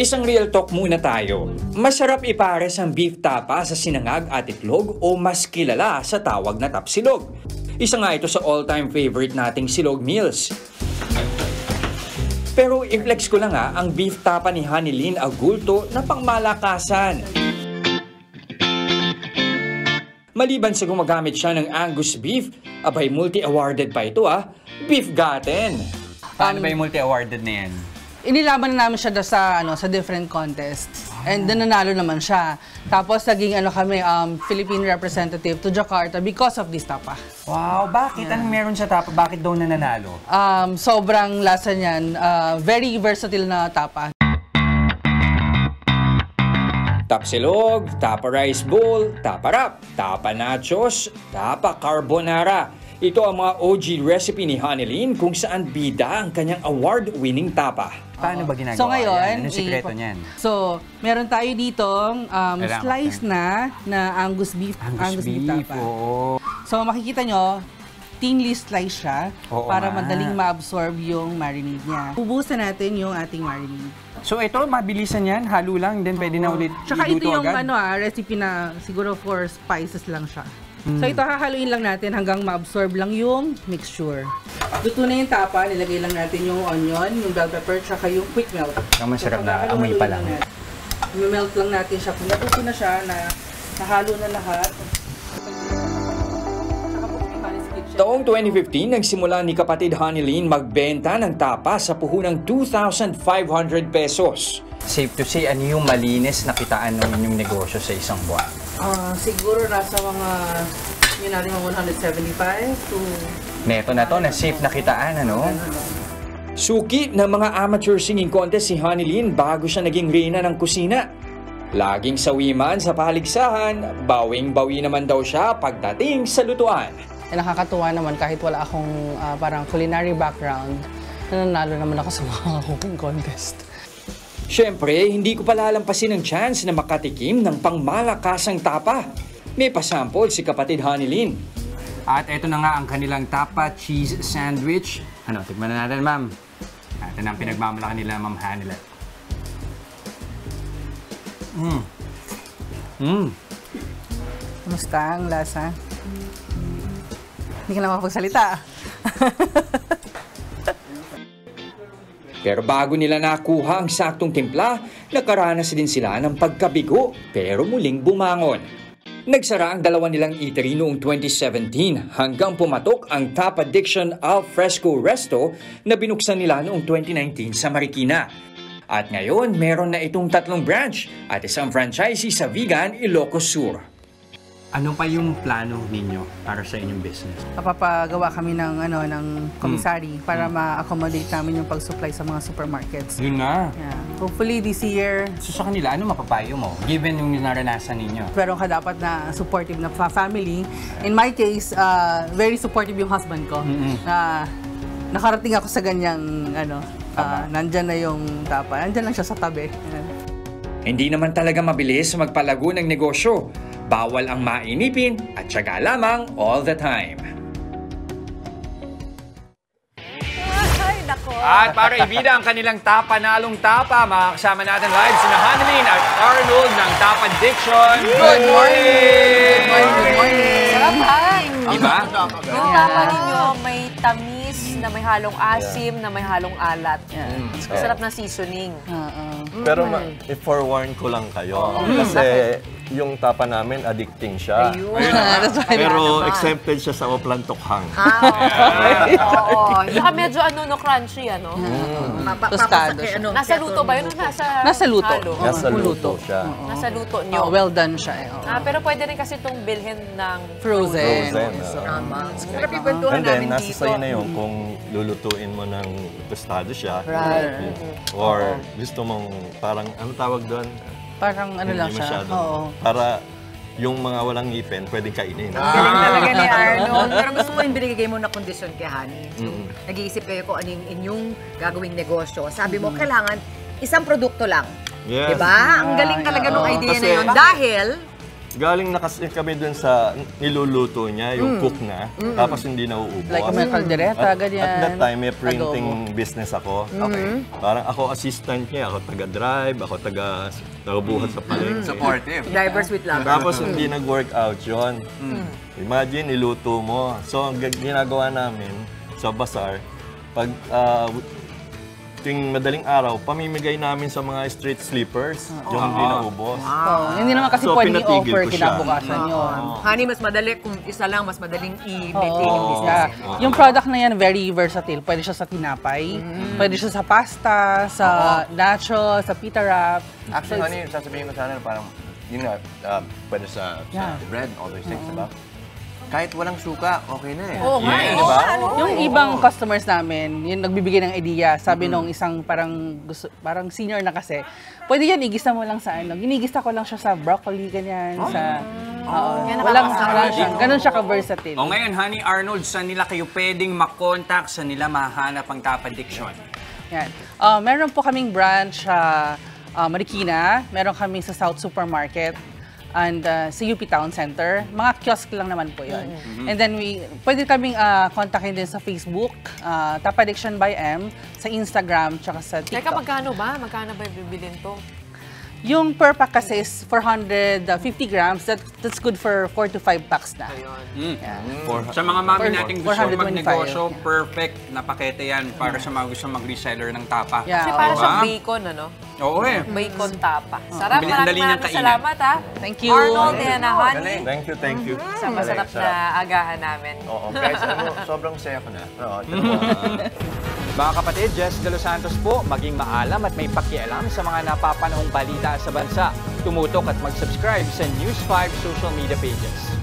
Isang real talk muna tayo. Masarap ipares ang beef tapa sa sinangag at itlog o mas kilala sa tawag na tapsilog. Isa nga ito sa all-time favorite nating silog meals. Pero i-flex ko lang ha, ang beef tapa ni Hanilin Agulto na pangmalakasan. Maliban sa gumagamit siya ng Angus beef, abay multi-awarded pa ito ah, beef gaten. Paano ba yung multi-awarded na yan? Inilaban na namin siya sa ano sa different contests. And then nanalo naman siya. Tapos naging ano kami um, Philippine representative to Jakarta because of this tapa. Wow, bakit? Anong meron sa tapa? Bakit daw nananalo? Um, sobrang lasa niyan. uh, very versatile na tapa. Tapsilog, tapa rice bowl, tapa wrap, tapa nachos, tapa carbonara. Ito ang mga OG recipe ni Hanilin kung saan bida ang kanyang award-winning tapa. Paano ba ginagawa So ngayon, yan? Anong sikreto niyan? So, meron tayo dito um, Kailangan- slice na na Angus beef, Angus, beef, tapa. oo. So makikita nyo, thinly slice siya Oo para nga. madaling ma-absorb yung marinade niya. Ubusan natin yung ating marinade. So ito, mabilisan yan, halo lang, then pwede na ulit Tsaka ito iluto yung agad. ano ah, recipe na siguro for spices lang siya. So ito hahaluin lang natin hanggang ma-absorb lang yung mixture. Luto na yung tapa, nilagay lang natin yung onion, yung bell pepper, tsaka yung quick melt. Ang masarap na, pagkakahaluin amoy pa lang. I-melt lang natin siya. Kung natuto na siya, na nahalo na lahat. Taong 2015, nagsimula ni kapatid Hanilin magbenta ng tapa sa puhunang 2,500 pesos. Safe to say, ano yung malinis na kitaan ng inyong negosyo sa isang buwan? Ah, siguro nasa mga yun natin mga 175 to Neto na to, na safe na kitaan, ano? Suki ng mga amateur singing contest si Hanilin bago siya naging reyna ng kusina. Laging sawiman sa paligsahan, bawing-bawi naman daw siya pagdating sa lutuan. Eh, nakakatuwa naman kahit wala akong ah, parang culinary background, nanalo naman ako sa mga cooking contest. Siyempre, hindi ko palalampasin ang chance na makatikim ng pangmalakasang tapa. May pasample si kapatid Hanilin. At ito na nga ang kanilang tapa cheese sandwich. Ano, tikman na natin, ma'am. Ito na ang pinagmamalaki nila, ma'am Hanila. Mmm. Mmm. Kamusta ang lasa? Hindi ka na makapagsalita. Pero bago nila nakuha ang saktong timpla, nakaranas din sila ng pagkabigo pero muling bumangon. Nagsara ang dalawa nilang eatery noong 2017 hanggang pumatok ang Top Addiction Al Fresco Resto na binuksan nila noong 2019 sa Marikina. At ngayon, meron na itong tatlong branch at isang franchisee sa Vigan, Ilocos Sur. Ano pa yung plano ninyo para sa inyong business? Papagawa kami ng ano ng commissary para ma-accommodate namin yung pag-supply sa mga supermarkets. Yun na. Yeah. Hopefully this year, So sa kanila, ano mapapayo mo? Given yung naranasan ninyo. meron ka dapat na supportive na fa- family. In my case, uh, very supportive yung husband ko. Na nakarating ako sa ganyang ano, uh, nandyan na yung tapa. Nandyan lang siya sa tabi. Yan. Hindi naman talaga mabilis magpalago ng negosyo. Bawal ang mainipin at syaga lamang all the time. Ay, nako. At para ibida ang kanilang tapa na along tapa, makakasama natin live si Hanlin at Arnold ng Tapa Diction. Good morning! Good morning, good morning. Sarap, ha? Diba? Yung tapa ninyo may tamis, na may halong asim, na may halong alat. Yeah. Masarap na seasoning. Oo. Pero ma- i-forewarn ko lang kayo. Kasi yung tapa namin, addicting siya. That's why Pero exempted siya sa Oplan Tokhang. Ah, okay. Oo. Saka medyo ano, no, crunchy, ano? Tostado siya. Nasa luto ba yun? Nasa, Nasa luto. halo? Nasa Oo, luto siya. Nasa luto nyo. Oh, well done siya. eh. Oo. Ah, pero pwede rin kasi itong bilhin ng Frozen. Frozen. So, ah. Sarap yung kwentuhan And then, namin nasa dito. sa'yo na yun kung lulutuin mo ng tostado siya. Right. Or gusto mong parang, ano tawag doon? Parang ano lang siya. masyado. Oo. Para yung mga walang ngipin, pwedeng kainin. Galing talaga ni Arnold. Pero gusto ko yung binigay mo na kondisyon kay Honey. So, Mm. nag-iisip kayo kung ano yung inyong gagawing negosyo. Sabi mo, kailangan isang produkto lang. Yes. Diba? Ang galing talaga ng Oo, idea na kasi- yun. Dahil, galing na kasi kami dun sa niluluto niya, yung cook na, tapos hindi nauubos. Like may kaldereta, at, ganyan. At that time, may printing business ako. Okay. Parang ako assistant niya, ako taga-drive, ako taga buhat sa palengke. Supportive. Drivers with love. Tapos hindi nag-work out yun. Imagine, niluto mo. So, ang ginagawa namin sa bazaar, pag ah, ting madaling araw, pamimigay namin sa mga street sleepers, yung hindi naubos. Oh, hindi naman kasi So, pwede pinatigil offer ko siya. kinabukasan yun. Honey, mas madali kung isa lang, mas madaling i-maintain yung Oo. business. Yeah. Yung product na yan, very versatile. Pwede siya sa tinapay, pwede siya sa pasta, sa nacho, sa pita wrap. Actually, honey, sasabihin ko sana parang, yun nga, uh, pwede sa, sa Yeah. bread, all those things, diba? Kahit walang suka, okay na eh. Oo nga eh. Di ba? Yung ibang customers namin, yung nagbibigay ng idea, sabi nung isang parang gusto, parang senior na kasi, pwede yan, igisa mo lang sa ano. Ginigisa ko lang siya sa broccoli, ganyan, sa... Oo. Yan, walang, siya. Ganun siya ka-versatile. O ngayon, Honey Arnold, saan nila kayo pwedeng makontak, saan nila mahanap ang Tap Addiction? Yan. Uh, meron po kaming branch sa uh, Marikina, meron kami sa South Supermarket, and uh, sa UP Town Center. Mga kiosk lang naman po yun. And then we, pwede kaming uh, kontakin din sa Facebook, uh, Tap Addiction by M, sa Instagram, tsaka sa TikTok. Teka, magkano ba? Magkano ba bibilin to? Yung per pack kasi is 450 grams. That, that's good for 4 to 5 packs na. Sa mga mami For- nating gusto 425. magnegosyo, perfect na pakete yan para sa mga gusto mag-reseller ng tapa. Yeah. Kasi para Diba? siyang bacon, ano? Oo eh. Bacon tapa. Sarap, Dali- maraming maraming salamat ha. Thank you. Arnold, yan na, honey. Thank you, thank you. Sa masarap na agahan namin. Oo, guys, ano, sobrang saya ko na. Oo. Mga kapatid, Jess De Los Santos po, maging maalam at may pakialam sa mga napapanahong balita sa bansa. Tumutok at mag-subscribe sa News 5 social media pages.